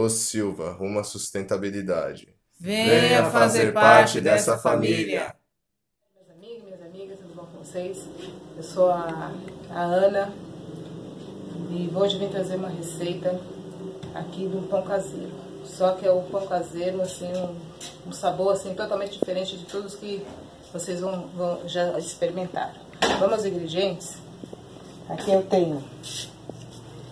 O Silva, rumo à sustentabilidade. Venha fazer parte dessa família. Meus amigos, minhas amigas, tudo bom com vocês? Eu sou a, a Ana e hoje vim trazer uma receita aqui do pão caseiro. Só que é o pão caseiro, assim, um, um sabor assim totalmente diferente de todos que vocês vão, vão já experimentaram. Vamos aos ingredientes? Aqui eu tenho.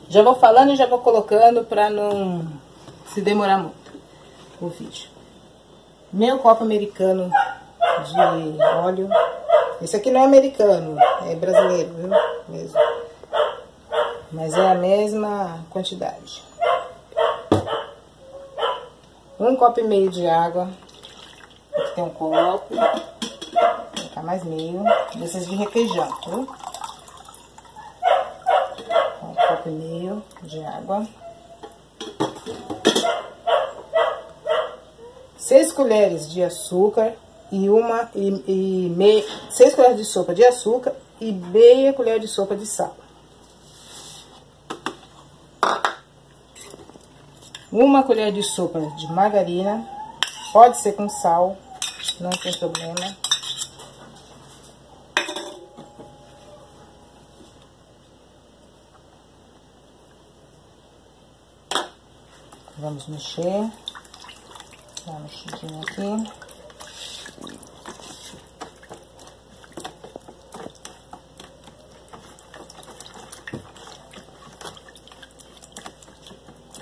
Já vou falando e já vou colocando para não se demorar muito o vídeo. Meio copo americano de óleo. Esse aqui não é americano, é brasileiro, viu? Mesmo. Mas é a mesma quantidade. Um copo e meio de água. Aqui tem um copo. Vou colocar mais meio. Desses de requeijão, viu? Um copo e meio de água. Colheres de açúcar e uma e, e meia, seis colheres de sopa de açúcar e meia colher de sopa de sal. Uma colher de sopa de margarina, pode ser com sal, não tem problema. Vamos mexer. Dá uma mexidinha aqui.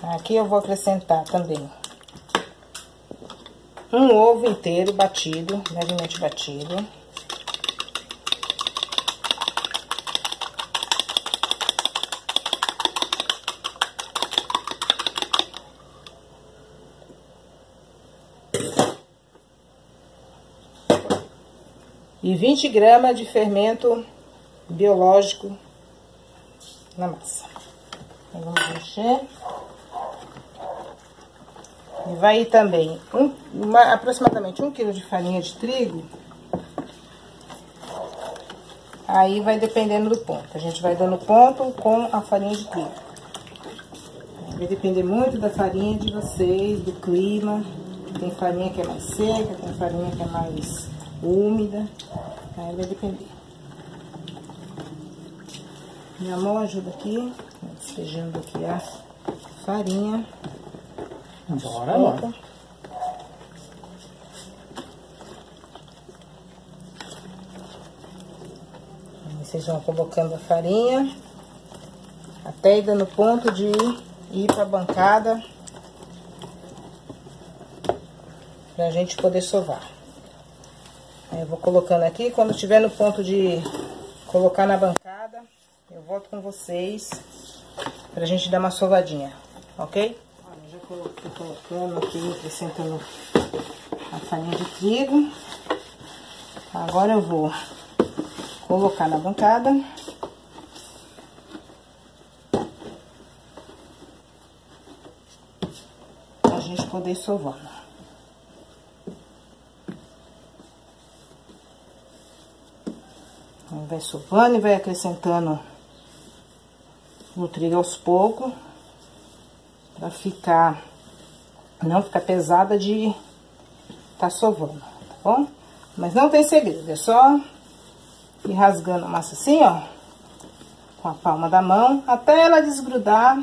Aqui eu vou acrescentar também um ovo inteiro batido, levemente batido. E 20 gramas de fermento biológico na massa. Vamos mexer. E vai ir também um, uma, aproximadamente um quilo de farinha de trigo. Aí vai dependendo do ponto. A gente vai dando ponto com a farinha de trigo. Vai depender muito da farinha de vocês, do clima. Tem farinha que é mais seca, tem farinha que é mais úmida. Aí vai depender. Minha mão ajuda aqui, despejando aqui a farinha. Bora, bora. Vocês vão colocando a farinha até ir dando ponto de ir para a bancada pra gente poder sovar. Aí eu vou colocando aqui, quando estiver no ponto de colocar na bancada, eu volto com vocês pra gente dar uma sovadinha, ok? Olha, já coloquei colocando aqui, acrescentando a farinha de trigo. Agora eu vou colocar na bancada. Pra gente poder sovando. Vai sovando e vai acrescentando o trigo aos poucos. Pra ficar, não ficar pesada de tá sovando, tá bom? Mas não tem segredo, é só ir rasgando a massa assim, ó. Com a palma da mão, até ela desgrudar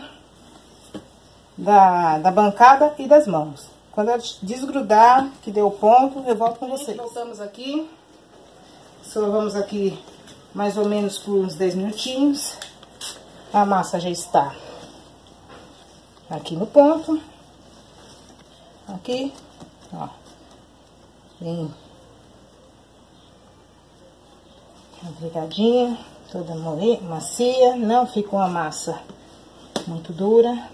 da, da bancada e das mãos. Quando ela desgrudar, que deu ponto, eu volto com vocês. Voltamos aqui. Sovamos aqui mais ou menos por uns 10 minutinhos. A massa já está aqui no ponto. Aqui, ó. Bem aplicadinha, toda macia. Não fica uma massa muito dura.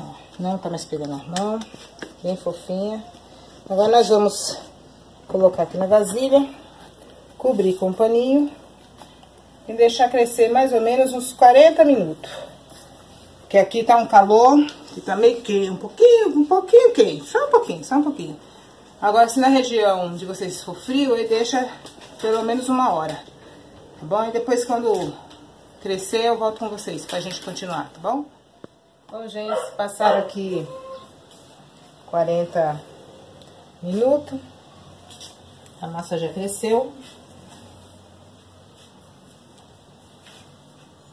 Ó, não tá mais pegando a mão. Bem fofinha. Agora nós vamos colocar aqui na vasilha cobrir com um paninho e deixar crescer mais ou menos uns 40 minutos. Que aqui tá um calor, que tá meio quente, um pouquinho, um pouquinho quente, só um pouquinho, só um pouquinho. Agora, se na região de vocês for frio, aí deixa pelo menos uma hora, tá bom? E depois, quando crescer, eu volto com vocês pra gente continuar, tá bom? Bom, gente, passaram aqui 40 minutos. A massa já cresceu.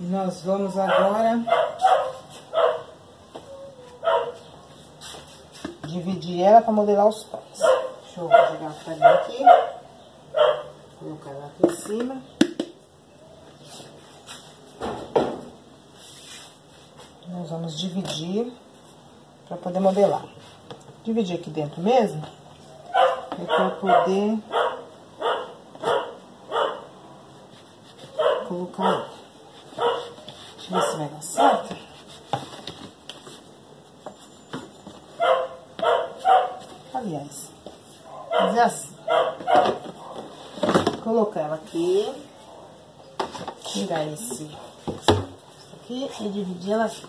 Nós vamos agora dividir ela para modelar os pães. Deixa eu jogar a farinha aqui. Colocar ela aqui em cima. Nós vamos dividir para poder modelar. Dividir aqui dentro mesmo, é para poder colocar. Deixa eu ver se vai dar certo. Aliás, fazer assim. Colocar ela aqui. Tirar esse aqui e dividir ela aqui.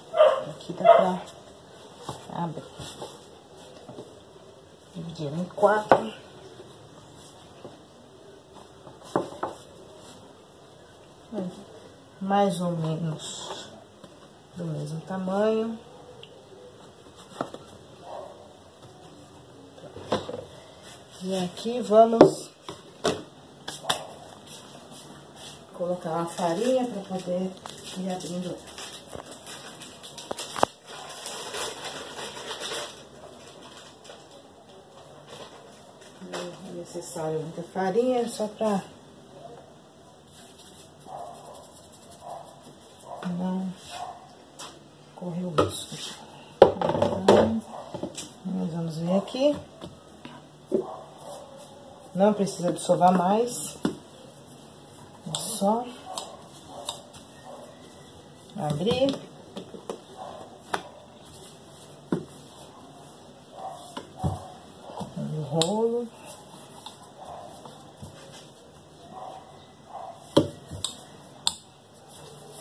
Aqui dá pra abrir. Dividir ela em quatro. Mais ou menos do mesmo tamanho. E aqui vamos colocar uma farinha para poder ir abrindo. Não é necessário muita farinha, só para não correr o risco. Então, nós vamos vir aqui. Não precisa dissolver mais. É só abrir. O rolo.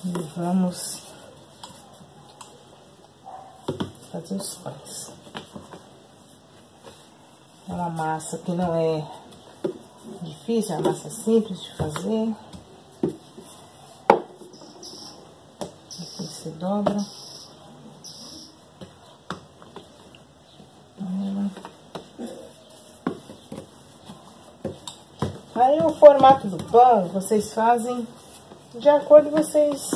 E vamos fazer os pães. É uma massa que não é difícil, é uma massa simples de fazer. Aqui se dobra. Aí o formato do pão vocês fazem de acordo com vocês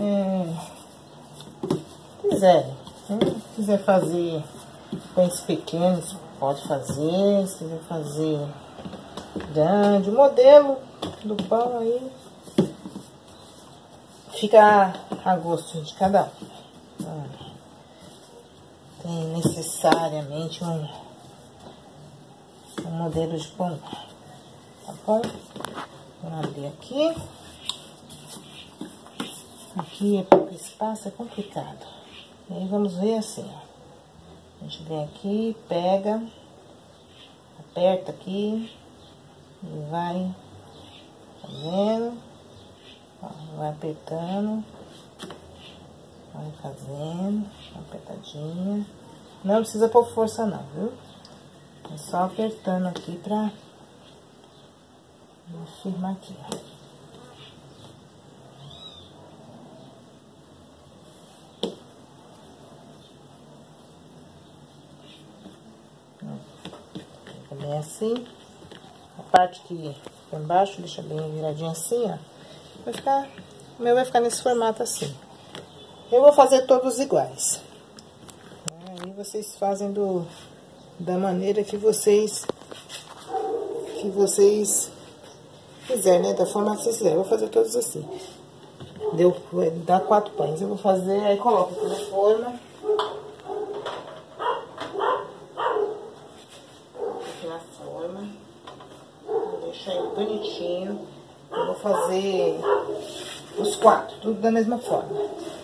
é, quiserem. Né? Se quiser fazer pães pequenos, pode fazer. Se quiser fazer grande, o modelo do pão aí fica a gosto de cada um. Não tem necessariamente um, um modelo de pão, tá bom? Vamos abrir aqui. Aqui é pouco espaço, é complicado. E aí vamos ver assim, ó. A gente vem aqui, pega, aperta aqui e vai fazendo, ó, vai apertando, vai fazendo, apertadinha. Não precisa pôr força não, viu? É só apertando aqui pra firmar aqui, ó. Bem assim. A parte que embaixo, deixa bem viradinha assim, ó. Vai ficar, o meu vai ficar nesse formato assim. Eu vou fazer todos iguais. Aí vocês fazem do, da maneira que vocês, que vocês quiserem, né? Da forma que vocês quiserem. Eu vou fazer todos assim. Deu, dá quatro pães. Eu vou fazer, aí coloco na forma. na forma. Vou deixar ele bonitinho. Eu vou fazer os quatro, tudo da mesma forma.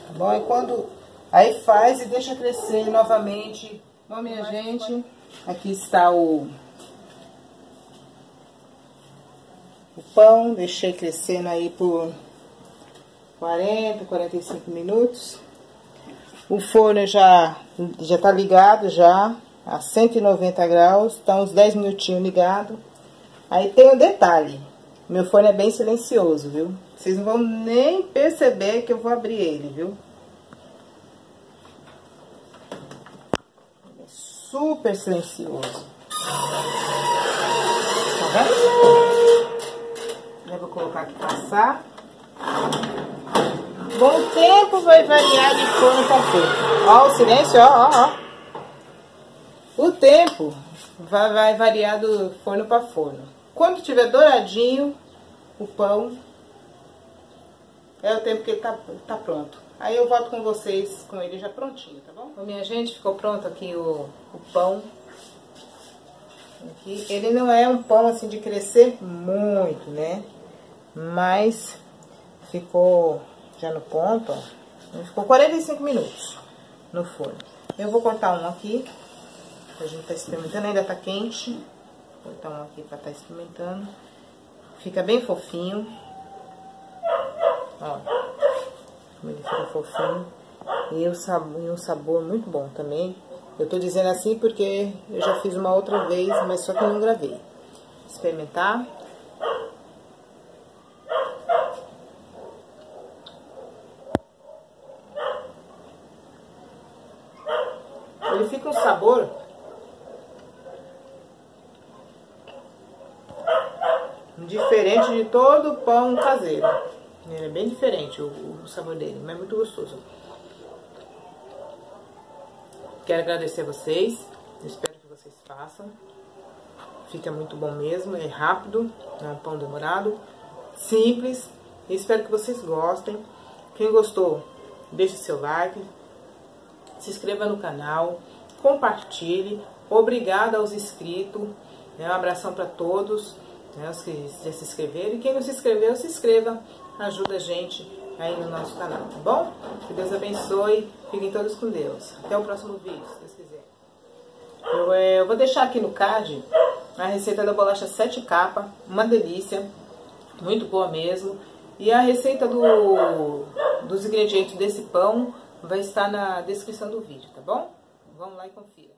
Tá bom? E quando... Aí faz e deixa crescer novamente. Bom, minha gente, aqui está o... O pão, deixei crescendo aí por 40, 45 minutos. O forno já, já tá ligado já a 190 graus, tá uns 10 minutinhos ligado. Aí tem um detalhe. Meu fone é bem silencioso, viu? Vocês não vão nem perceber que eu vou abrir ele, viu? É super silencioso. Tá vendo? Já vou colocar aqui passar. Bom tempo vai variar de forno para forno. Ó, o silêncio, ó, ó, ó. O tempo vai, vai variar do forno para forno. Quando tiver douradinho o pão, é o tempo que ele tá, tá pronto. Aí eu volto com vocês com ele já prontinho, tá bom? Bom, minha gente, ficou pronto aqui o, o pão. Aqui. Ele não é um pão assim de crescer muito, né? Mas ficou já no ponto, ó. Ficou 45 minutos no forno. Eu vou cortar um aqui, a gente tá experimentando, ainda tá quente. Vou cortar um aqui pra tá experimentando. Fica bem fofinho. Ó, como ele fica fofinho. E o e um sabor muito bom também. Eu tô dizendo assim porque eu já fiz uma outra vez, mas só que eu não gravei. Experimentar. Ele fica um sabor diferente de todo pão caseiro. Ele é bem diferente o, o sabor dele, mas é muito gostoso. Quero agradecer a vocês, espero que vocês façam. Fica muito bom mesmo, é rápido, não é um pão demorado, simples. Espero que vocês gostem. Quem gostou, deixe seu like, se inscreva no canal, compartilhe. Obrigada aos inscritos. Um abração para todos né, os que já se inscreveram. E quem não se inscreveu, se inscreva. Ajuda a gente aí no nosso canal, tá bom? Que Deus abençoe. Fiquem todos com Deus. Até o próximo vídeo, se Deus quiser. Eu, é, eu vou deixar aqui no card a receita da bolacha 7 capa. Uma delícia. Muito boa mesmo. E a receita do, dos ingredientes desse pão vai estar na descrição do vídeo, tá bom? Vamos lá e confira.